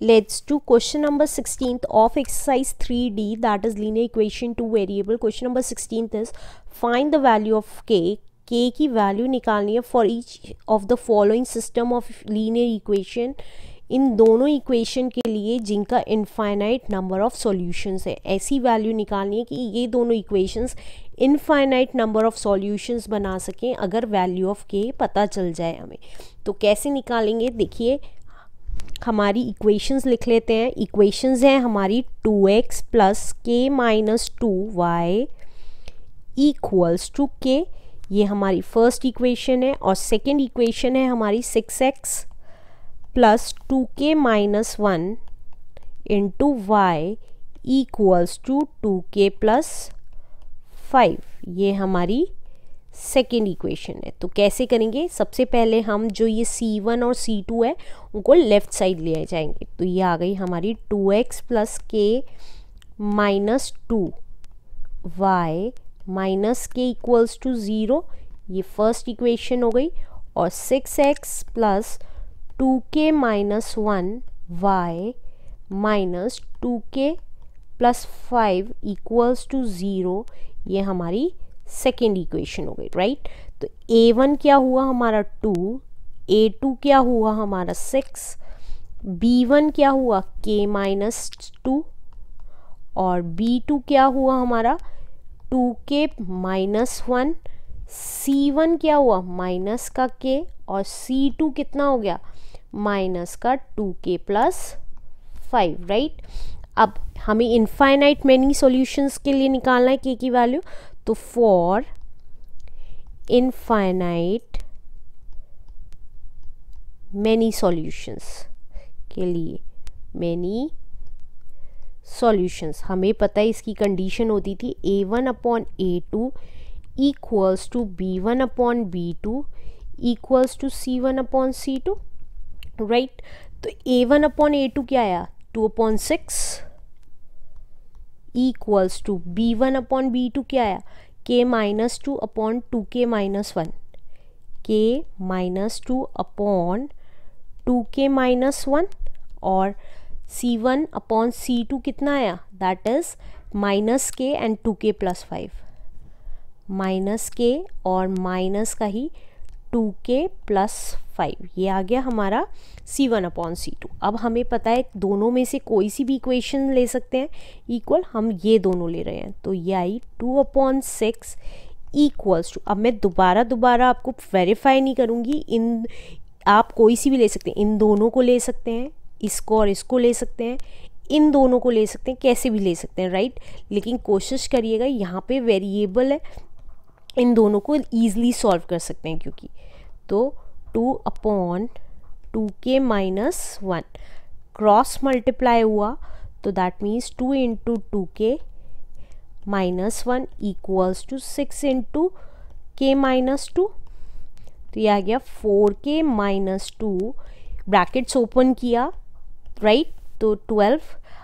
let's do question number 16th of exercise 3d that is linear equation two variable. Question number 16th is, find the value of k k की value निकालनी है for each of the following system of linear equation इन दोनों equation के लिए जिनका infinite number of solutions है, ऐसी value निकालनी है कि ये दोनों equations infinite number of solutions बना सकें, अगर वैल्यू ऑफ़ के पता चल जाए हमें। तो कैसे निकालेंगे? देखिए हमारी इक्वेशंस लिख लेते हैं। इक्वेशंस हैं हमारी two x plus k minus two y equals two k ये हमारी फ़र्स्ट इक्वेशन है और सेकेंड इक्वेशन है हमारी six x plus two k minus one into y equals to two k plus five ये हमारी सेकेंड इक्वेशन है। तो कैसे करेंगे? सबसे पहले हम जो ये C1 और C2 है, उनको लेफ़्ट साइड ले जाएँगे। तो ये आ गई हमारी 2x x plus k minus two y minus k equals to zero ये फ़र्स्ट इक्वेशन हो गई। और six x plus two k minus one y minus two k plus five equals to zero ये हमारी सेकेंड इक्वेशन हो गई right तो a one क्या हुआ हमारा टू ए टू क्या हुआ हमारा सिक्स बी वन क्या हुआ के माइनस टू और बी टू क्या हुआ हमारा टू के माइनस वन सी वन क्या हुआ माइनस का के और सी टू कितना हो गया माइनस का टू के प्लस फाइव राइट अब हमें इनफाइनाइट मैनी सॉल्यूशंस के लिए निकालना है के की वैल्यू तो फॉर इनफाइनाइट मैनी सॉल्यूशंस के लिए मैनी सॉल्यूशंस हमें पता है इसकी कंडीशन होती थी a one upon a two equals to b one upon b two equals to c one upon c two right तो a one upon a two क्या आया? Two upon six equals to b one upon b two क्या आया? K minus two upon two k minus one k minus two upon two k minus one और c one upon c two कितना आया? That is minus k and two k plus five minus k और minus का ही two के plus five ये आ गया हमारा c one upon c two अब हमें पता है दोनों में से कोई सी भी इक्वेशन ले सकते हैं। इक्वल हम ये दोनों ले रहे हैं। तो ये आई two upon six equals to अब मैं दोबारा दोबारा आपको वेरीफाई नहीं करूँगी। इन, आप कोई सी भी ले सकते हैं। इन दोनों को ले सकते हैं। इसको और इसको ले सकते हैं। इन दोनों को ले सकते हैं। कैसे भी ले सकते हैं राइट लेकिन कोशिश करिएगा, यहाँ पे वेरिएबल है। इन दोनों को ईजिली सॉल्व कर सकते हैं क्योंकि तो two upon two k minus one cross multiply हुआ तो that means two into two k minus one equals to six into k minus two तो ये आ गया four k minus two brackets open किया राइट right? तो twelve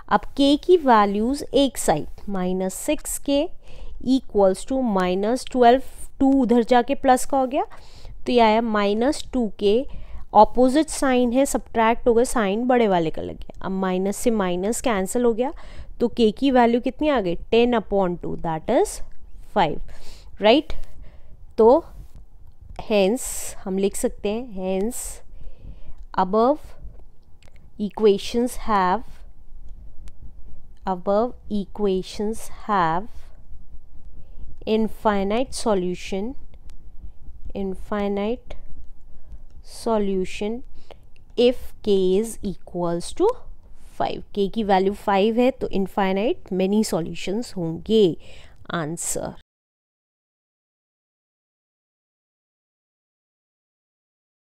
अब के की वैल्यूज़ एक side minus six k equals to minus twelve two उधर जाके प्लस का हो गया। तो ये आया minus two k opposite sign है सब्ट्रैक्ट हो गया साइन बड़े वाले का लग गया। अब माइनस से माइनस कैंसिल हो गया। तो के की वैल्यू कितनी आ गई? Ten upon two that is five right तो हैंस हम लिख सकते हैं hence above equations have above equations have infinite solution infinite solution if k is equals to 5 k की वैल्यू 5 है तो इनफाइनाइट मेनी सॉल्यूशंस होंगे आंसर